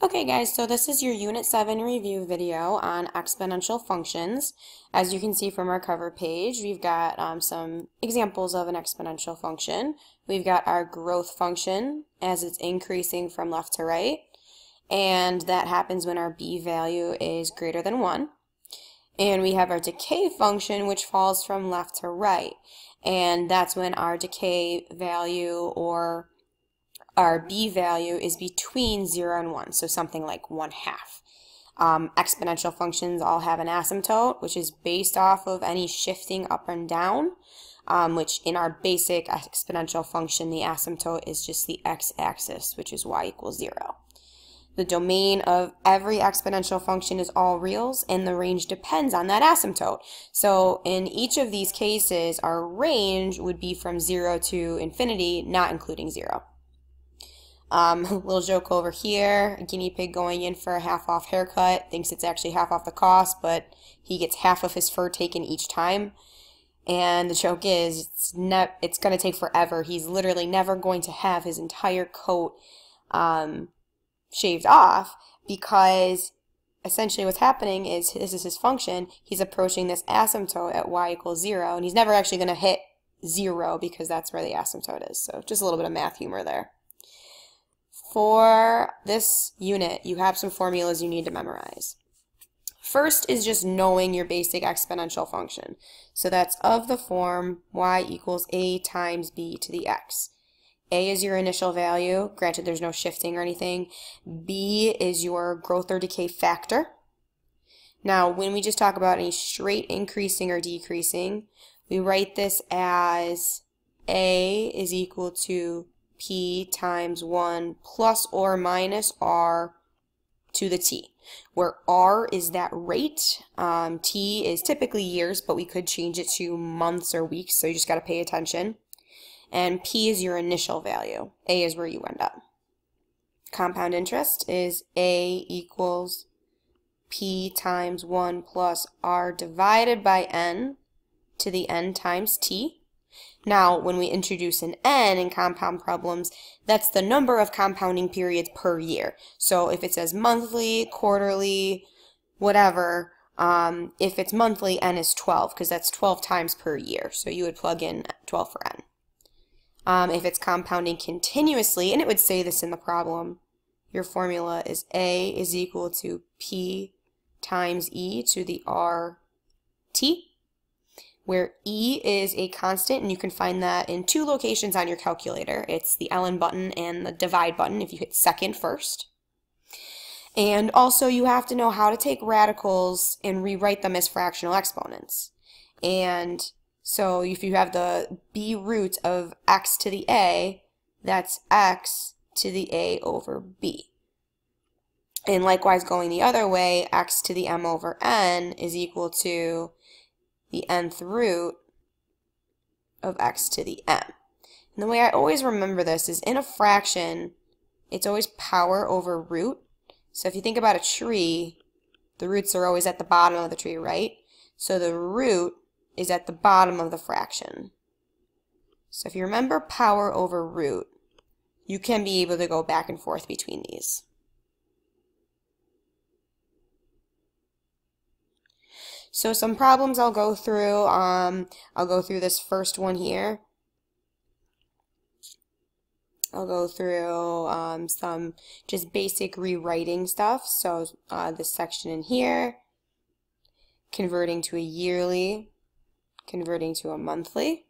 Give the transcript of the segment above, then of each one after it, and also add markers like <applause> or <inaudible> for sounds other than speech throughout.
Okay guys, so this is your Unit 7 review video on exponential functions. As you can see from our cover page, we've got um, some examples of an exponential function. We've got our growth function as it's increasing from left to right, and that happens when our b value is greater than 1. And we have our decay function which falls from left to right, and that's when our decay value or our b value is between 0 and 1, so something like 1 half. Um, exponential functions all have an asymptote, which is based off of any shifting up and down, um, which in our basic exponential function, the asymptote is just the x-axis, which is y equals 0. The domain of every exponential function is all reals, and the range depends on that asymptote. So in each of these cases, our range would be from 0 to infinity, not including 0. Um, <laughs> little joke over here, a guinea pig going in for a half off haircut, thinks it's actually half off the cost, but he gets half of his fur taken each time. And the joke is, it's, ne it's going to take forever. He's literally never going to have his entire coat um, shaved off because essentially what's happening is this is his function. He's approaching this asymptote at y equals 0, and he's never actually going to hit 0 because that's where the asymptote is. So just a little bit of math humor there. For this unit, you have some formulas you need to memorize. First is just knowing your basic exponential function. So that's of the form y equals a times b to the x. A is your initial value, granted there's no shifting or anything. B is your growth or decay factor. Now, when we just talk about any straight increasing or decreasing, we write this as A is equal to p times 1 plus or minus r to the t, where r is that rate, um, t is typically years, but we could change it to months or weeks, so you just got to pay attention. And p is your initial value. a is where you end up. Compound interest is a equals p times 1 plus r divided by n to the n times t. Now, when we introduce an n in compound problems, that's the number of compounding periods per year. So if it says monthly, quarterly, whatever, um, if it's monthly, n is 12, because that's 12 times per year. So you would plug in 12 for n. Um, if it's compounding continuously, and it would say this in the problem, your formula is a is equal to p times e to the r t where E is a constant, and you can find that in two locations on your calculator. It's the ln button and the divide button if you hit second first. And also you have to know how to take radicals and rewrite them as fractional exponents. And so if you have the b root of x to the a, that's x to the a over b. And likewise going the other way, x to the m over n is equal to the nth root of x to the m. And the way I always remember this is in a fraction, it's always power over root. So if you think about a tree, the roots are always at the bottom of the tree, right? So the root is at the bottom of the fraction. So if you remember power over root, you can be able to go back and forth between these. So some problems I'll go through, um, I'll go through this first one here. I'll go through um, some just basic rewriting stuff. So uh, this section in here, converting to a yearly, converting to a monthly.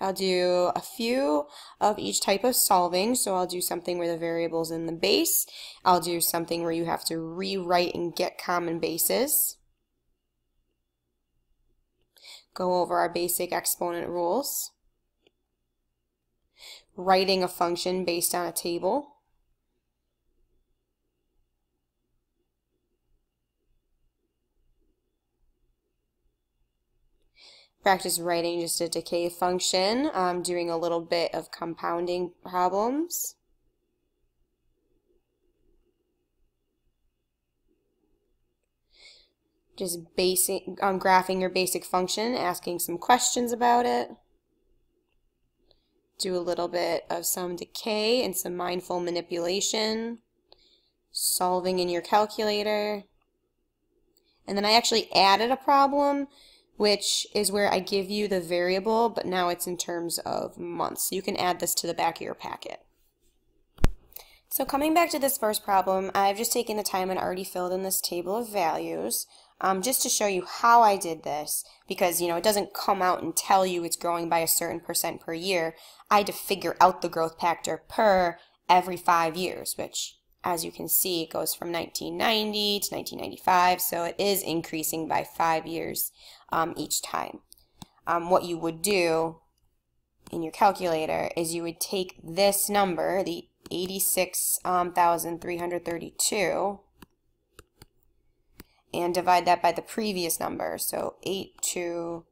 I'll do a few of each type of solving. So I'll do something where the variable's in the base. I'll do something where you have to rewrite and get common bases. Go over our basic exponent rules. Writing a function based on a table. Practice writing just a decay function, um, doing a little bit of compounding problems. Just basic, um, graphing your basic function, asking some questions about it. do a little bit of some decay and some mindful manipulation, solving in your calculator. And then I actually added a problem, which is where I give you the variable, but now it's in terms of months. You can add this to the back of your packet. So coming back to this first problem, I've just taken the time and already filled in this table of values um, just to show you how I did this because you know it doesn't come out and tell you it's growing by a certain percent per year. I had to figure out the growth factor per every five years, which as you can see, it goes from 1990 to 1995, so it is increasing by five years um, each time. Um, what you would do in your calculator is you would take this number, the 86,332, and divide that by the previous number, so 82000.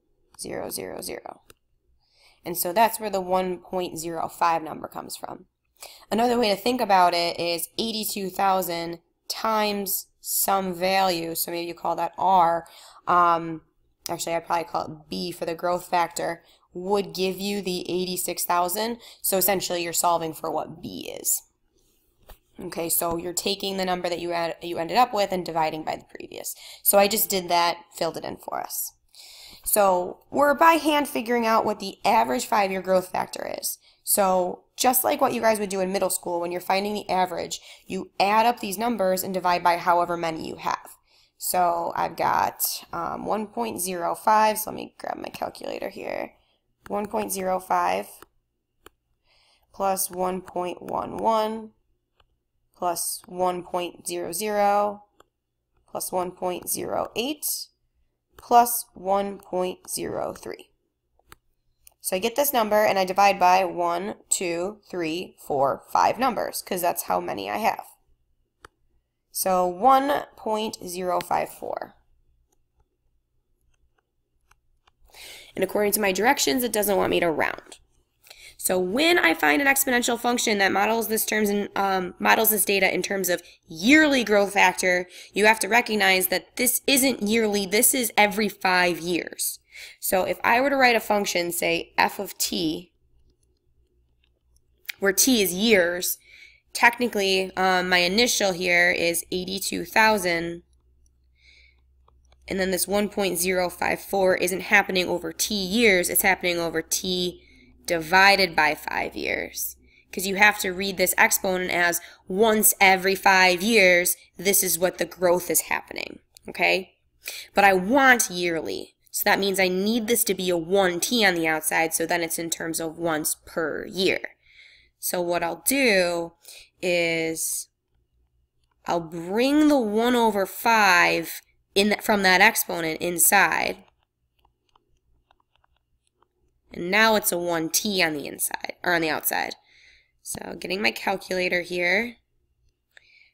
And so that's where the 1.05 number comes from. Another way to think about it is 82,000 times some value, so maybe you call that R, um, actually I'd probably call it B for the growth factor, would give you the 86,000. So essentially you're solving for what B is. Okay, so you're taking the number that you, had, you ended up with and dividing by the previous. So I just did that, filled it in for us. So we're by hand figuring out what the average five-year growth factor is. So just like what you guys would do in middle school when you're finding the average, you add up these numbers and divide by however many you have. So I've got um, 1.05, so let me grab my calculator here. 1.05 plus 1.11 plus 1.00 plus 1.08 plus 1.03. So I get this number and I divide by 1, 2, 3, 4, 5 numbers because that's how many I have. So 1.054. And according to my directions, it doesn't want me to round. So when I find an exponential function that models this terms and um, models this data in terms of yearly growth factor, you have to recognize that this isn't yearly, this is every five years. So if I were to write a function, say f of t, where t is years, technically um, my initial here is 82,000 and then this 1.054 isn't happening over t years, it's happening over t divided by five years. Because you have to read this exponent as once every five years, this is what the growth is happening. Okay? But I want yearly. So that means I need this to be a 1t on the outside, so then it's in terms of once per year. So what I'll do is I'll bring the 1 over 5 in from that exponent inside. And now it's a 1t on the inside, or on the outside. So getting my calculator here.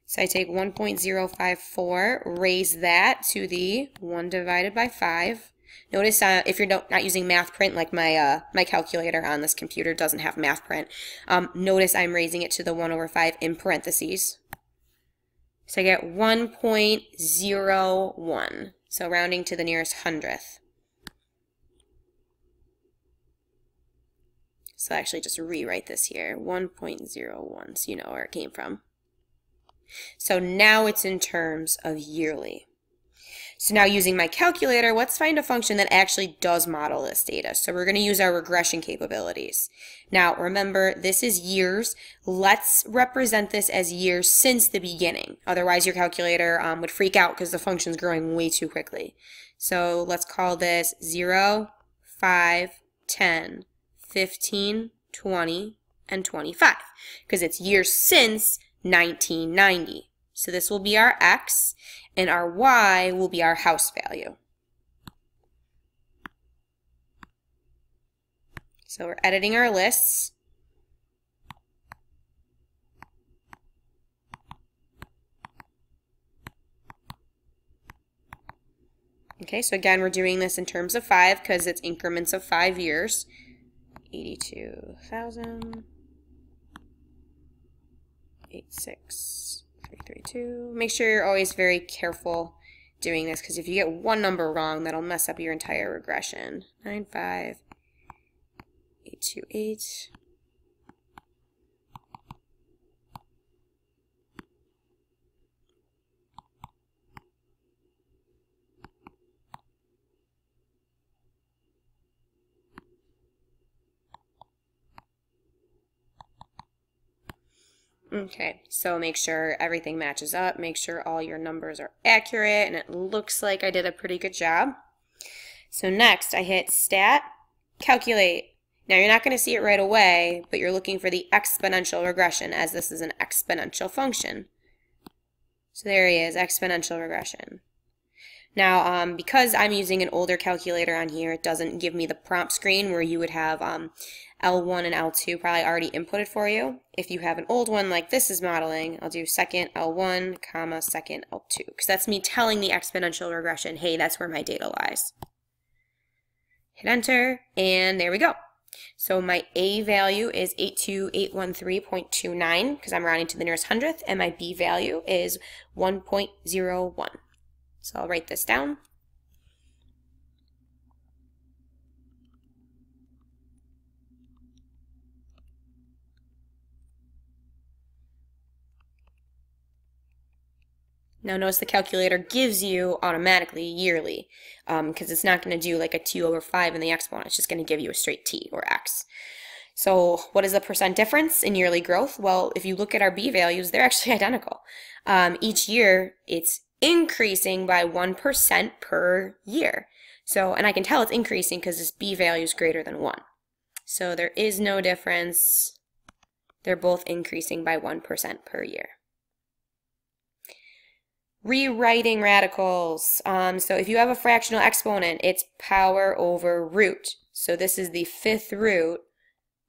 So I take 1.054, raise that to the 1 divided by 5. Notice uh, if you're not using math print, like my uh, my calculator on this computer doesn't have math print, um, notice I'm raising it to the 1 over 5 in parentheses. So I get 1.01, so rounding to the nearest hundredth. So I actually just rewrite this here, 1.01, so you know where it came from. So now it's in terms of yearly. So now using my calculator, let's find a function that actually does model this data. So we're going to use our regression capabilities. Now remember, this is years. Let's represent this as years since the beginning. Otherwise your calculator um, would freak out because the function's growing way too quickly. So let's call this 0, 5, 10, 15, 20, and 25 because it's years since 1990. So this will be our x and our y will be our house value. So we're editing our lists. Okay, so again, we're doing this in terms of five because it's increments of five years. 82,000, 86332. Make sure you're always very careful doing this because if you get one number wrong, that'll mess up your entire regression. 95, 828, Okay, so make sure everything matches up, make sure all your numbers are accurate, and it looks like I did a pretty good job. So next, I hit Stat, Calculate. Now you're not going to see it right away, but you're looking for the exponential regression as this is an exponential function. So there he is, exponential regression. Now, um, because I'm using an older calculator on here, it doesn't give me the prompt screen where you would have um, L1 and L2 probably already inputted for you. If you have an old one like this is modeling, I'll do second L1, comma, second L2, because that's me telling the exponential regression, hey, that's where my data lies. Hit enter, and there we go. So my A value is 82813.29 because I'm rounding to the nearest hundredth, and my B value is 1.01. So I'll write this down. Now notice the calculator gives you automatically yearly because um, it's not going to do like a 2 over 5 in the exponent. It's just going to give you a straight t or x. So what is the percent difference in yearly growth? Well, if you look at our b values, they're actually <laughs> identical. Um, each year, it's increasing by 1% per year. So, and I can tell it's increasing because this b value is greater than 1. So there is no difference. They're both increasing by 1% per year. Rewriting radicals. Um, so if you have a fractional exponent, it's power over root. So this is the fifth root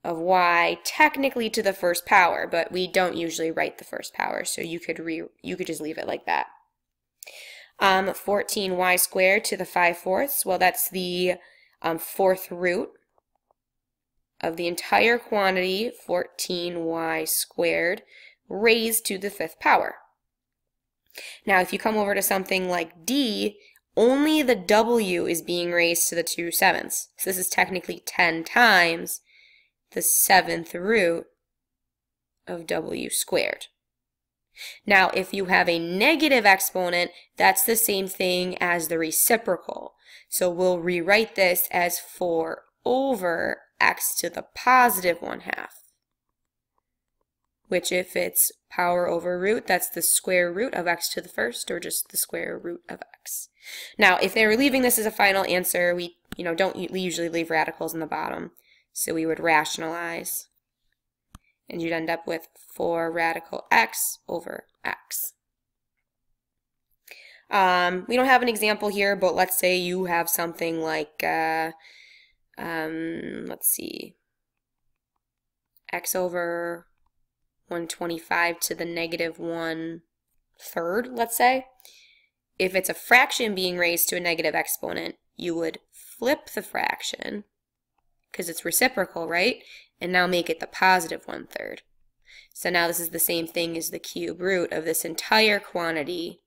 of y technically to the first power, but we don't usually write the first power, so you could re you could just leave it like that. Um, 14y squared to the 5 fourths, well that's the um, fourth root of the entire quantity, 14y squared, raised to the fifth power. Now, if you come over to something like D, only the W is being raised to the 2 sevenths. So this is technically 10 times the seventh root of W squared. Now, if you have a negative exponent, that's the same thing as the reciprocal. So we'll rewrite this as 4 over x to the positive 1 half which if it's power over root, that's the square root of x to the first, or just the square root of x. Now, if they were leaving this as a final answer, we you know don't usually leave radicals in the bottom, so we would rationalize, and you'd end up with 4 radical x over x. Um, we don't have an example here, but let's say you have something like, uh, um, let's see, x over 125 to the negative 1 third, let's say. If it's a fraction being raised to a negative exponent, you would flip the fraction, because it's reciprocal, right? And now make it the positive one-third. So now this is the same thing as the cube root of this entire quantity,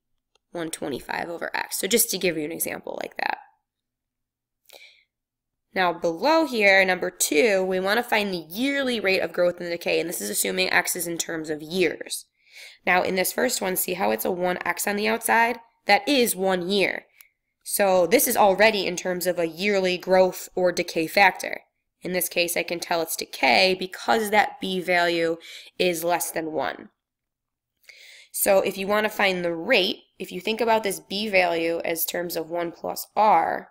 125 over x. So just to give you an example like that. Now below here, number two, we want to find the yearly rate of growth and decay, and this is assuming x is in terms of years. Now in this first one, see how it's a 1x on the outside? That is one year. So this is already in terms of a yearly growth or decay factor. In this case, I can tell it's decay because that b value is less than 1. So if you want to find the rate, if you think about this b value as terms of 1 plus r,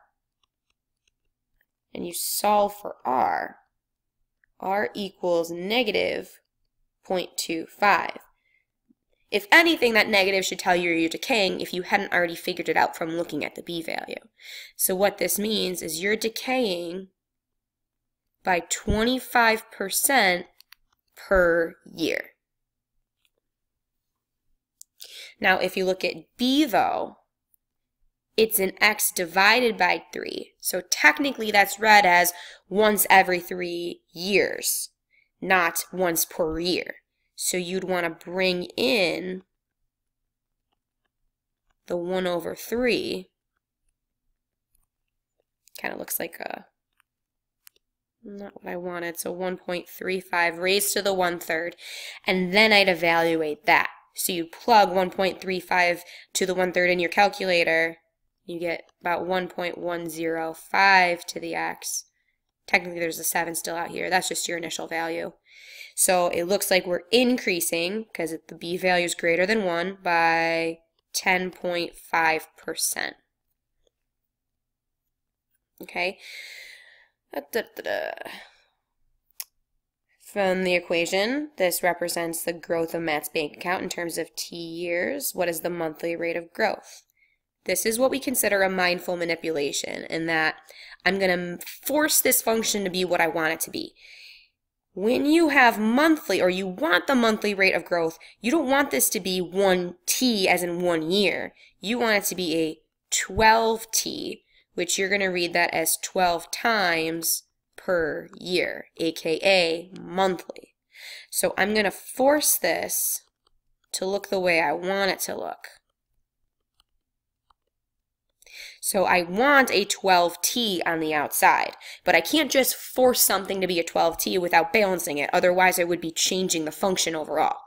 and you solve for r, r equals negative 0.25. If anything, that negative should tell you you're decaying if you hadn't already figured it out from looking at the b value. So what this means is you're decaying by 25% per year. Now, if you look at b, though, it's an x divided by 3. So technically that's read as once every three years, not once per year. So you'd want to bring in the 1 over 3. Kind of looks like a, not what I wanted, so 1.35 raised to the 1 third. And then I'd evaluate that. So you plug 1.35 to the 1 third in your calculator, you get about 1.105 to the x Technically, there's a 7 still out here. That's just your initial value. So it looks like we're increasing, because the b value is greater than 1, by 10.5%. Okay? From the equation, this represents the growth of Matt's bank account in terms of T years. What is the monthly rate of growth? This is what we consider a mindful manipulation in that I'm going to force this function to be what I want it to be. When you have monthly, or you want the monthly rate of growth, you don't want this to be 1t as in one year. You want it to be a 12t, which you're going to read that as 12 times per year, aka monthly. So I'm going to force this to look the way I want it to look. So I want a 12T on the outside, but I can't just force something to be a 12T without balancing it. Otherwise, I would be changing the function overall.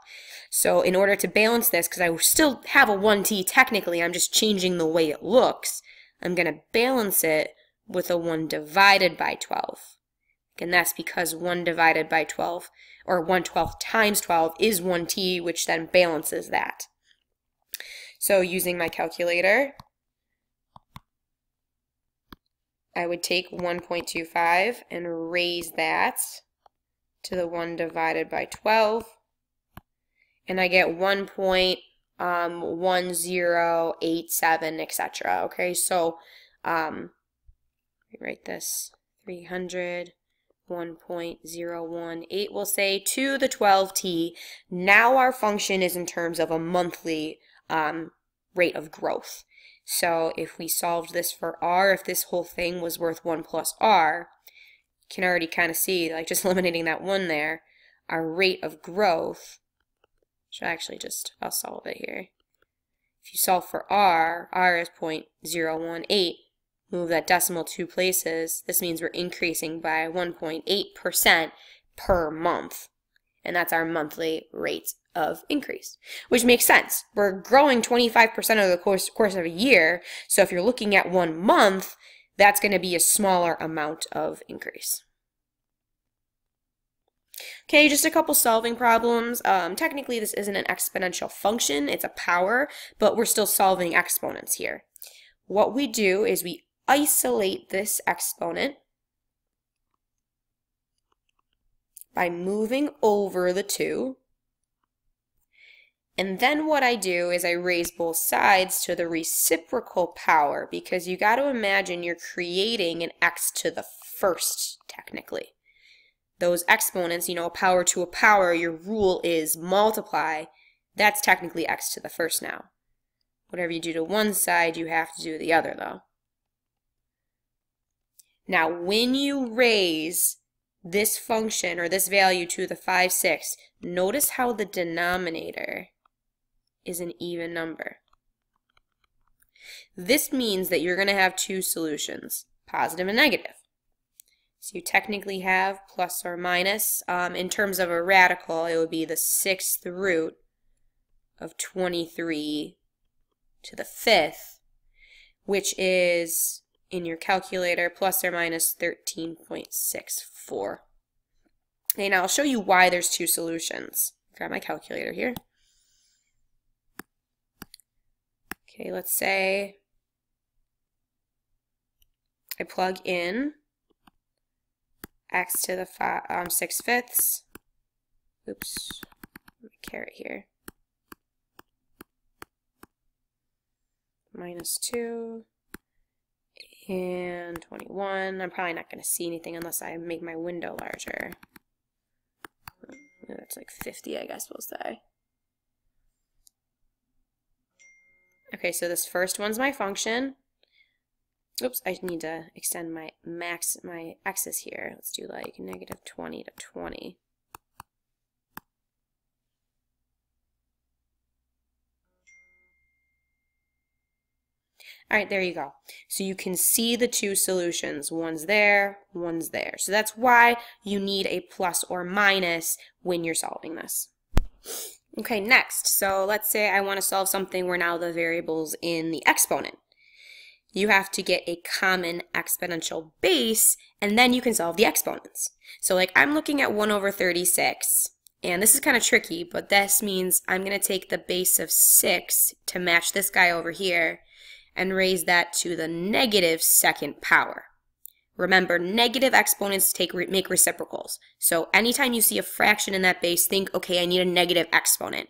So in order to balance this, because I still have a 1T technically, I'm just changing the way it looks, I'm going to balance it with a 1 divided by 12. And that's because 1 divided by 12, or 1 12 times 12 is 1t, which then balances that. So using my calculator, I would take 1.25 and raise that to the 1 divided by 12. And I get 1.1087, um, etc. Okay, so um, write this 300. 1.018 we'll say to the 12t. Now our function is in terms of a monthly um, rate of growth. So if we solved this for r, if this whole thing was worth 1 plus r, you can already kind of see, like just <laughs> eliminating that 1 there, our rate of growth, should actually just, I'll solve it here. If you solve for r, r is 0.018, move that decimal two places, this means we're increasing by 1.8% per month. And that's our monthly rate of increase, which makes sense. We're growing 25% of the course, course of a year, so if you're looking at one month, that's going to be a smaller amount of increase. Okay, just a couple solving problems. Um, technically, this isn't an exponential function, it's a power, but we're still solving exponents here. What we do is we isolate this exponent by moving over the 2 and then what I do is I raise both sides to the reciprocal power because you got to imagine you're creating an x to the first technically. Those exponents, you know, a power to a power, your rule is multiply. That's technically x to the first now. Whatever you do to one side, you have to do the other though. Now, when you raise this function or this value to the 5, 6, notice how the denominator is an even number. This means that you're going to have two solutions, positive and negative. So you technically have plus or minus. Um, in terms of a radical, it would be the sixth root of 23 to the fifth, which is, in your calculator, plus or minus 13.64. Okay, now I'll show you why there's two solutions. Grab my calculator here. Okay, let's say I plug in x to the five, um, 6 fifths. Oops, caret here. Minus 2 and 21. I'm probably not going to see anything unless I make my window larger. That's like 50, I guess we'll say. Okay, so this first one's my function. Oops, I need to extend my max, my axis here. Let's do like negative 20 to 20. All right, there you go. So you can see the two solutions. One's there, one's there. So that's why you need a plus or minus when you're solving this. Okay, next. So let's say I want to solve something where now the variable's in the exponent. You have to get a common exponential base, and then you can solve the exponents. So like I'm looking at 1 over 36, and this is kind of tricky, but this means I'm going to take the base of 6 to match this guy over here, and raise that to the negative second power. Remember, negative exponents take make reciprocals. So anytime you see a fraction in that base, think, okay, I need a negative exponent.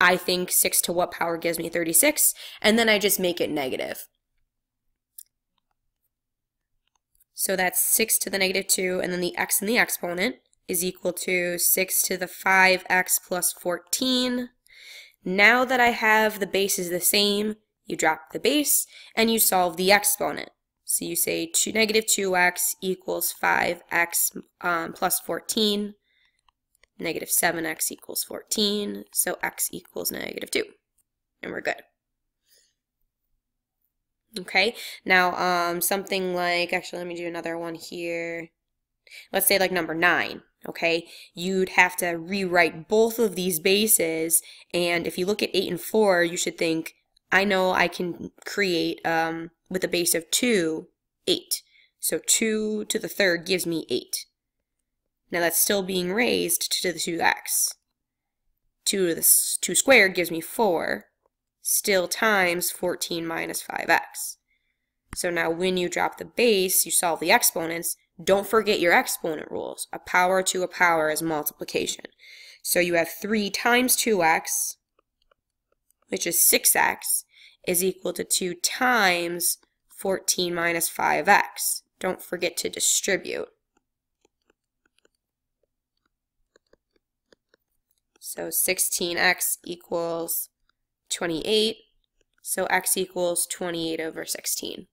I think 6 to what power gives me 36, and then I just make it negative. So that's 6 to the negative 2, and then the x in the exponent is equal to 6 to the 5x plus 14. Now that I have the bases the same, you drop the base, and you solve the exponent. So you say two, negative 2x equals 5x um, plus 14. Negative 7x equals 14. So x equals negative 2. And we're good. Okay, now um, something like, actually let me do another one here. Let's say like number 9 okay, you'd have to rewrite both of these bases. And if you look at 8 and 4, you should think, I know I can create um, with a base of 2, 8. So 2 to the third gives me 8. Now that's still being raised to the 2x. 2 to the 2 squared gives me 4, still times 14 minus 5x. So now when you drop the base, you solve the exponents, don't forget your exponent rules. A power to a power is multiplication. So you have 3 times 2x, which is 6x, is equal to 2 times 14 minus 5x. Don't forget to distribute. So 16x equals 28. So x equals 28 over 16.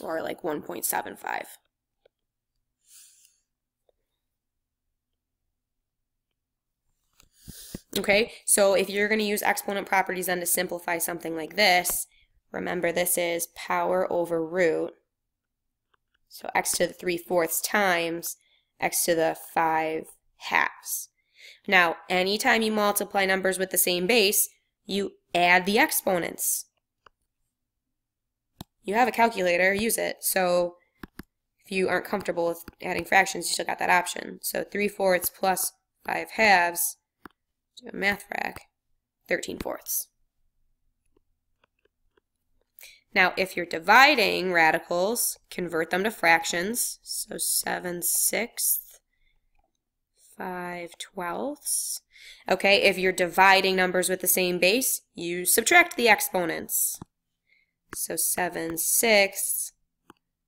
Or like 1.75. Okay, so if you're going to use exponent properties then to simplify something like this, remember this is power over root. So x to the 3 fourths times x to the 5 halves. Now, anytime you multiply numbers with the same base, you add the exponents. You have a calculator, use it. So if you aren't comfortable with adding fractions, you still got that option. So 3 fourths plus 5 halves do a math frac, 13 fourths. Now, if you're dividing radicals, convert them to fractions. So 7 sixths, 5 twelfths. Okay, if you're dividing numbers with the same base, you subtract the exponents. So 7 sixths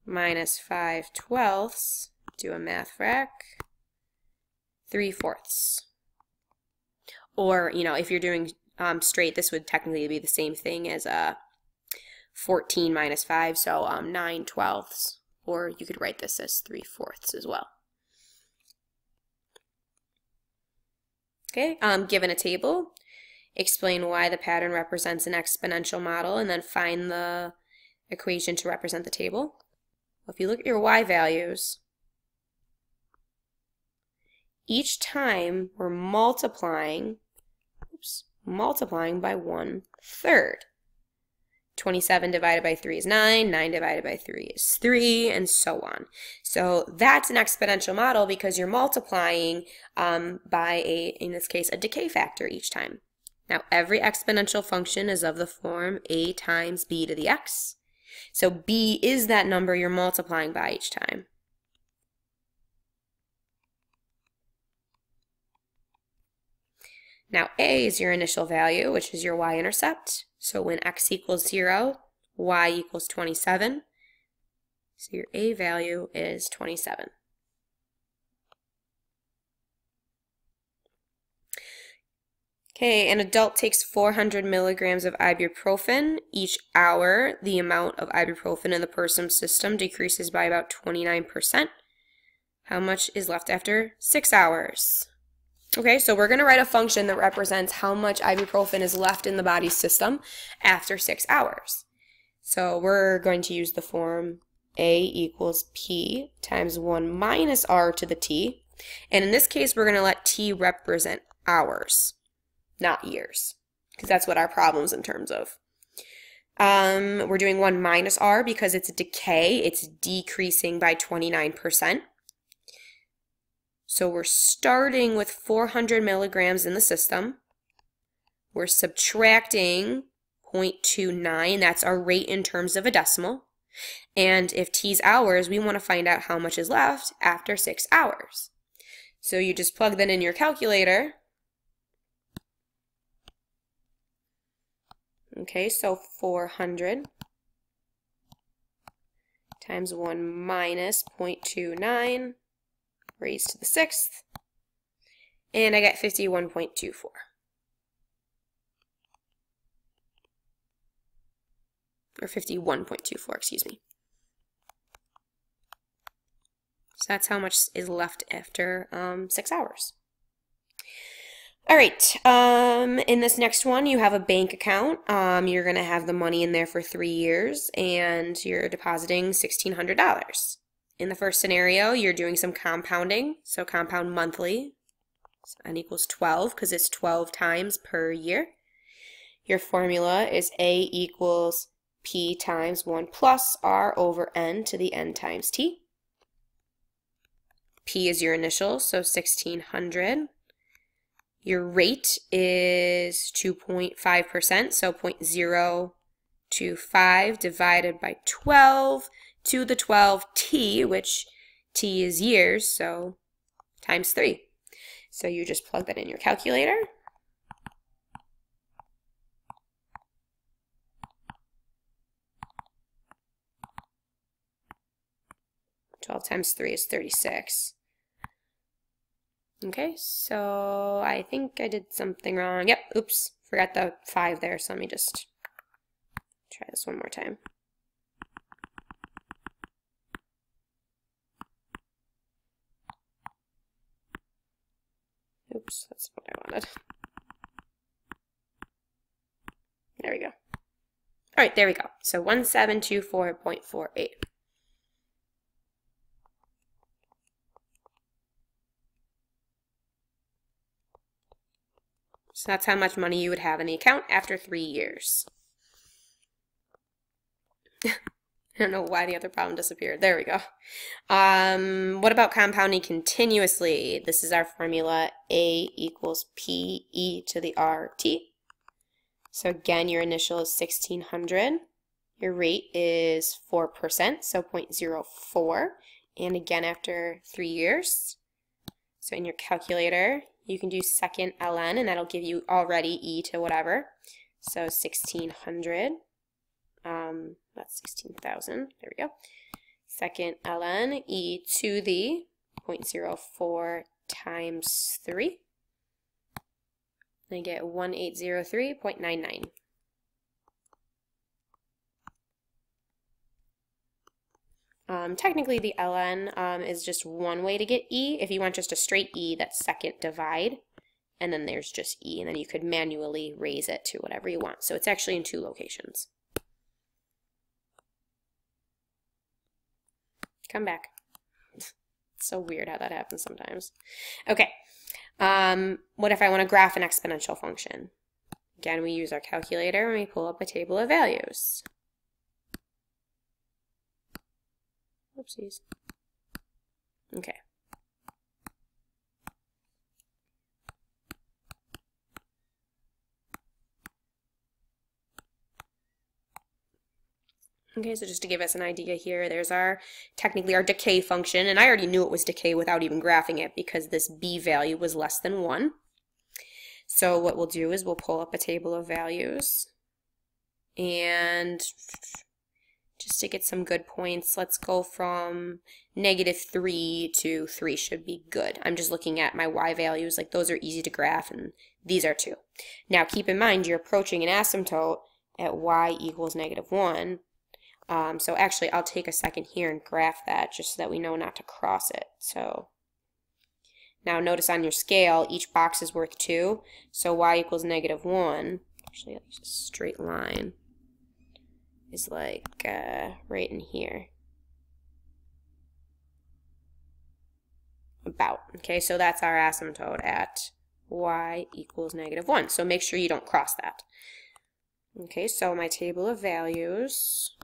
minus 5 twelfths, do a math frac, 3 fourths. Or, you know, if you're doing um, straight, this would technically be the same thing as a uh, 14 minus 5, so um, 9 twelfths. Or you could write this as 3 fourths as well. Okay, um, given a table, explain why the pattern represents an exponential model, and then find the equation to represent the table. If you look at your y values, each time we're multiplying, oops, multiplying by one third. 27 divided by 3 is 9, 9 divided by 3 is 3, and so on. So that's an exponential model because you're multiplying um, by, a, in this case, a decay factor each time. Now, every exponential function is of the form a times b to the x. So b is that number you're multiplying by each time. Now a is your initial value, which is your y-intercept. So when x equals 0, y equals 27. So your a value is 27. Okay, an adult takes 400 milligrams of ibuprofen each hour. The amount of ibuprofen in the person's system decreases by about 29%. How much is left after six hours? Okay, so we're going to write a function that represents how much ibuprofen is left in the body's system after six hours. So we're going to use the form A equals P times 1 minus R to the T. And in this case, we're going to let T represent hours, not years, because that's what our problem's in terms of. Um, we're doing 1 minus r because it's a decay. It's decreasing by 29%. So we're starting with 400 milligrams in the system. We're subtracting 0.29. That's our rate in terms of a decimal. And if t's hours, we want to find out how much is left after 6 hours. So you just plug that in your calculator. Okay, so 400 times 1 minus 0.29 raised to the sixth, and I get 51.24. Or 51.24, excuse me. So that's how much is left after um, six hours. All right, um, in this next one, you have a bank account. Um, you're going to have the money in there for three years, and you're depositing $1,600. In the first scenario, you're doing some compounding, so compound monthly. So n equals 12 because it's 12 times per year. Your formula is A equals P times 1 plus R over N to the N times T. P is your initial, so 1600. Your rate is 2.5%, so 0.025 divided by 12 to the 12t, which t is years, so times 3. So you just plug that in your calculator. Twelve times three is thirty-six. Okay, so I think I did something wrong. Yep, oops, forgot the five there, so let me just try this one more time. Oops, that's what I wanted. There we go. All right, there we go. So 1724.48. So that's how much money you would have in the account after three years. <laughs> I don't know why the other problem disappeared. There we go. Um, what about compounding continuously? This is our formula. A equals P e to the RT. So again, your initial is 1600. Your rate is 4%, so 0.04. And again, after three years. So in your calculator, you can do second ln, and that'll give you already e to whatever. So 1600 um, that's 16,000. There we go. Second ln e to the 0.04 times 3. And I get 1803.99. Um, technically, the ln um, is just one way to get e. If you want just a straight e, that's second divide. And then there's just e, and then you could manually raise it to whatever you want. So it's actually in two locations. Come back. It's so weird how that happens sometimes. Okay. Um, what if I want to graph an exponential function? Again, we use our calculator and we pull up a table of values. Oopsies. Okay. Okay, so just to give us an idea here, there's our, technically our decay function, and I already knew it was decay without even graphing it because this b value was less than 1. So what we'll do is we'll pull up a table of values, and just to get some good points, let's go from negative 3 to 3 should be good. I'm just looking at my y values, like those are easy to graph, and these are 2. Now keep in mind, you're approaching an asymptote at y equals negative 1, um, so actually, I'll take a second here and graph that just so that we know not to cross it. So now notice on your scale, each box is worth 2. So y equals negative 1. Actually, it's a straight line. Is like uh, right in here. About. Okay, so that's our asymptote at y equals negative 1. So make sure you don't cross that. Okay, so my table of values,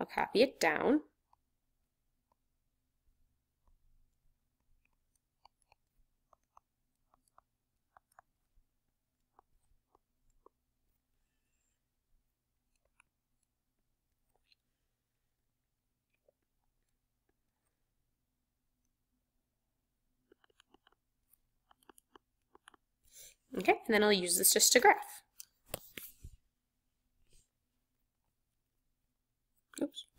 I'll copy it down. Okay, and then I'll use this just to graph. Oops.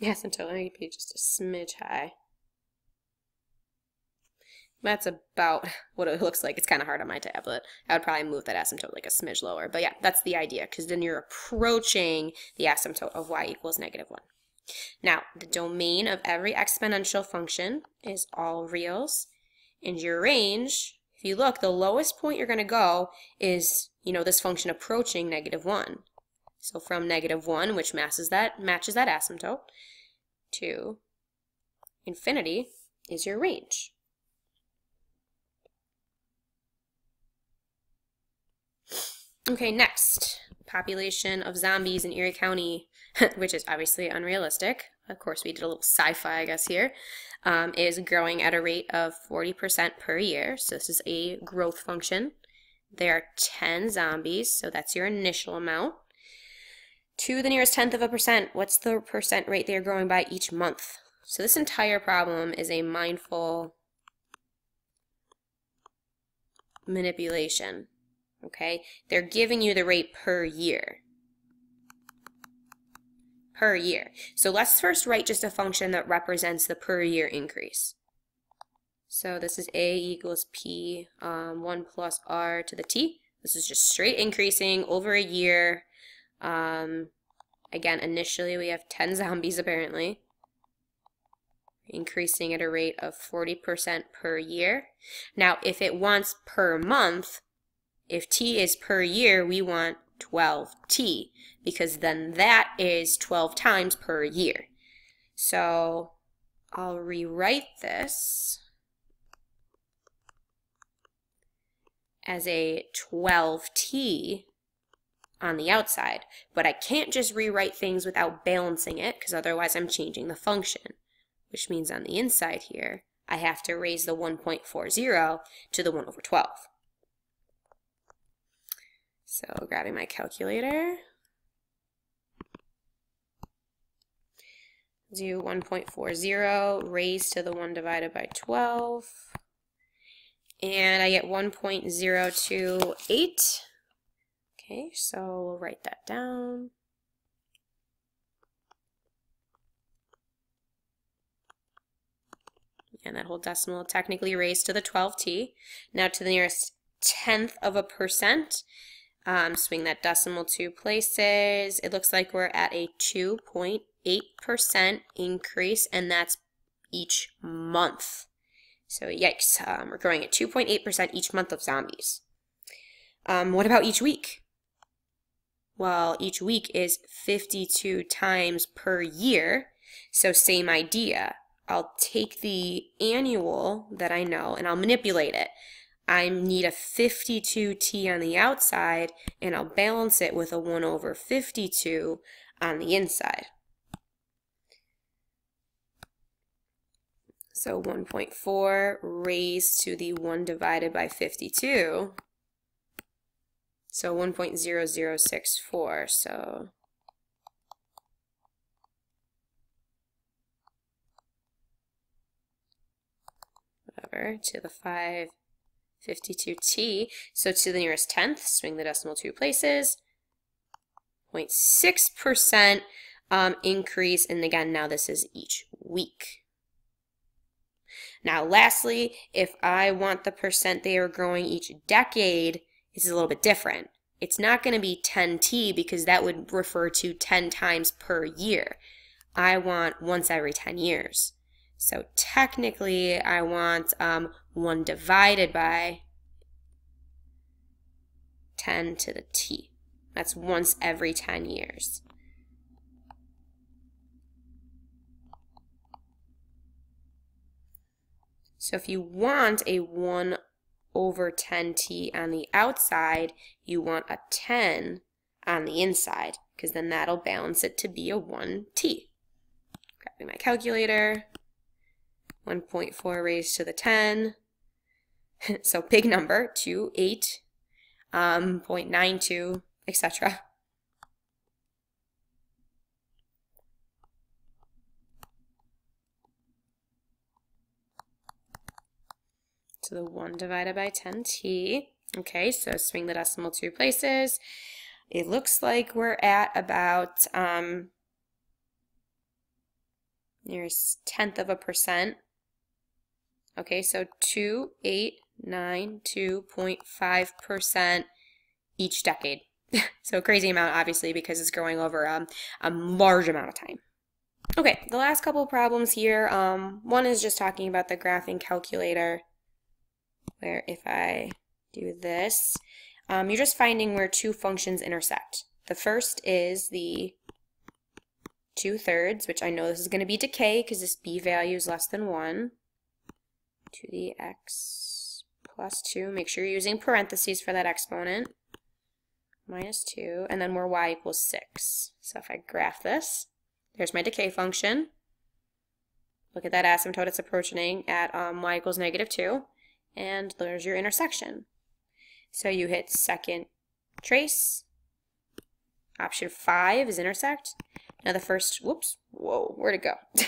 Yes, until be just a smidge high. That's about what it looks like. It's kind of hard on my tablet. I would probably move that asymptote like a smidge lower. But yeah, that's the idea, because then you're approaching the asymptote of y equals negative 1. Now, the domain of every exponential function is all reals. And your range, if you look, the lowest point you're going to go is, you know, this function approaching negative 1. So from negative 1, which matches that, matches that asymptote, to infinity is your range. Okay, next, population of zombies in Erie County, <laughs> which is obviously unrealistic. Of course, we did a little sci-fi, I guess, here. Um, is growing at a rate of 40% per year. So this is a growth function. There are 10 zombies, so that's your initial amount to the nearest tenth of a percent, what's the percent rate they are growing by each month? So this entire problem is a mindful manipulation, okay? They're giving you the rate per year. Per year. So let's first write just a function that represents the per year increase. So this is a equals p um, 1 plus r to the t. This is just straight increasing over a year um, again, initially we have 10 <laughs> zombies apparently, increasing at a rate of 40% per year. Now, if it wants per month, if t is per year, we want 12t, because then that is 12 times per year. So I'll rewrite this as a 12t on the outside, but I can't just rewrite things without balancing it because otherwise I'm changing the function, which means on the inside here, I have to raise the 1.40 to the 1 over 12. So grabbing my calculator, do 1.40 raised to the 1 divided by 12, and I get 1.028 Okay, so we'll write that down. And that whole decimal technically raised to the 12t. Now to the nearest tenth of a percent, um, swing that decimal two places. It looks like we're at a 2.8% increase, and that's each month. So yikes, um, we're growing at 2.8% each month of zombies. Um, what about each week? Well, each week is 52 times per year. So same idea. I'll take the annual that I know and I'll manipulate it. I need a 52t on the outside and I'll balance it with a 1 over 52 on the inside. So 1.4 raised to the 1 divided by 52 so 1.0064, so whatever, to the 552t. So to the nearest tenth, swing the decimal two places. 0.6% um, increase, and again, now this is each week. Now, lastly, if I want the percent they are growing each decade, is a little bit different. It's not going to be 10t because that would refer to 10 times per year. I want once every 10 years. So technically, I want um, 1 divided by 10 to the t. That's once every 10 years. So if you want a 1 over 10t on the outside, you want a 10 on the inside, because then that'll balance it to be a 1t. Grabbing my calculator, 1.4 raised to the 10. <laughs> so big number, 2, 8, um, 0.92, etc. So the 1 divided by 10t. Okay, so swing the decimal two places. It looks like we're at about um, near a tenth of a percent. Okay, so 2.892.5% each decade. <laughs> so crazy amount, obviously, because it's growing over um, a large amount of time. Okay, the last couple problems here. Um, one is just talking about the graphing calculator where if I do this, um, you're just finding where two functions intersect. The first is the 2 thirds, which I know this is going to be decay because this b value is less than 1, to the x plus 2. Make sure you're using parentheses for that exponent. Minus 2, and then where y equals 6. So if I graph this, there's my decay function. Look at that asymptote it's approaching at um, y equals negative 2 and there's your intersection. So you hit second trace. Option 5 is intersect. Now the first, whoops, whoa, where'd it go? <laughs>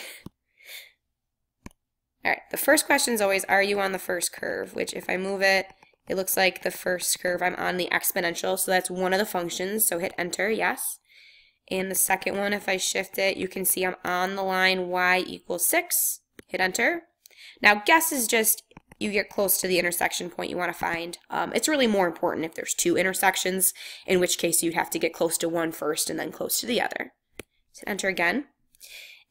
All right, the first question is always, are you on the first curve? Which if I move it, it looks like the first curve, I'm on the exponential, so that's one of the functions, so hit enter, yes. And the second one, if I shift it, you can see I'm on the line y equals 6, hit enter. Now guess is just you get close to the intersection point you want to find. Um, it's really more important if there's two intersections, in which case you'd have to get close to one first and then close to the other. So enter again,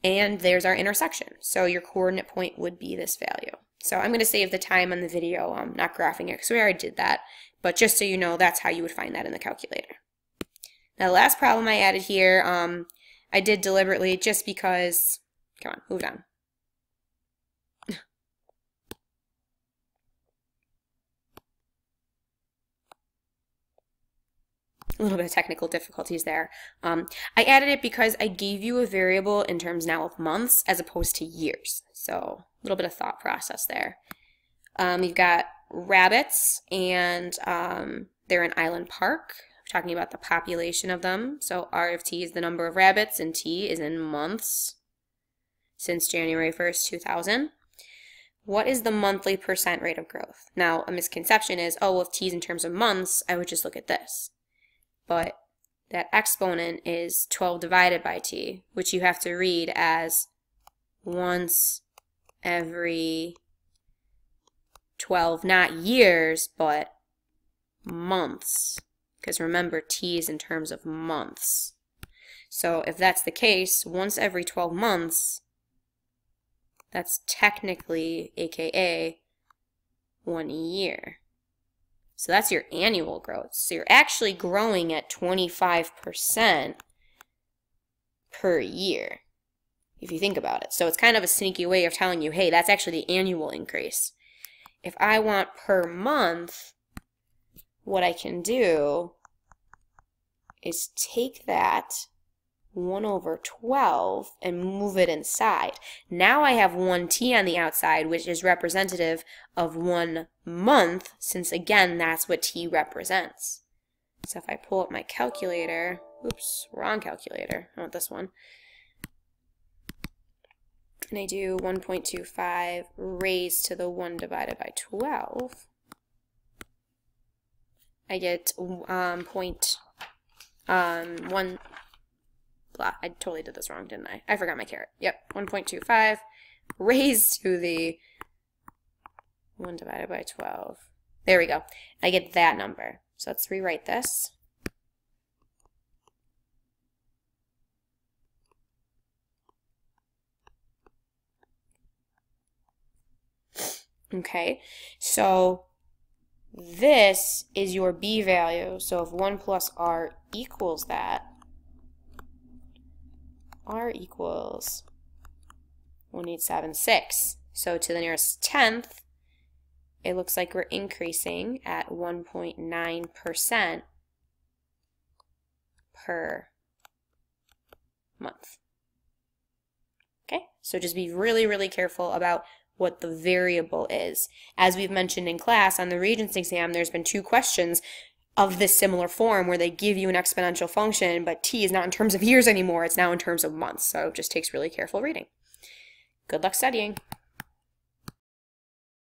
and there's our intersection. So your coordinate point would be this value. So I'm going to save the time on the video, um, not graphing it, because we already did that. But just so you know, that's how you would find that in the calculator. Now the last problem I added here, um, I did deliberately just because, come on, move on. A little bit of technical difficulties there. Um, I added it because I gave you a variable in terms now of months as opposed to years. So a little bit of thought process there. Um, you've got rabbits and um, they're in Island Park. We're talking about the population of them. So R of T is the number of rabbits and T is in months since January 1st, 2000. What is the monthly percent rate of growth? Now, a misconception is, oh, well, if T is in terms of months, I would just look at this but that exponent is 12 divided by t, which you have to read as once every 12, not years, but months. Because remember, t is in terms of months. So if that's the case, once every 12 months, that's technically, aka, one year. So that's your annual growth. So you're actually growing at 25% per year, if you think about it. So it's kind of a sneaky way of telling you, hey, that's actually the annual increase. If I want per month, what I can do is take that 1 over 12 and move it inside. Now I have 1t on the outside, which is representative of one month, since again, that's what t represents. So if I pull up my calculator, oops, wrong calculator, I want this one, and I do 1.25 raised to the 1 divided by 12, I get um, point um, 1 blah. I totally did this wrong, didn't I? I forgot my caret. Yep, 1.25 raised to the 1 divided by 12. There we go. I get that number. So let's rewrite this. Okay, so this is your b value. So if 1 plus r equals that, r equals 1876. So to the nearest tenth, it looks like we're increasing at 1.9% per month. Okay, so just be really, really careful about what the variable is. As we've mentioned in class on the Regents exam, there's been two questions of this similar form where they give you an exponential function, but t is not in terms of years anymore, it's now in terms of months. So it just takes really careful reading. Good luck studying.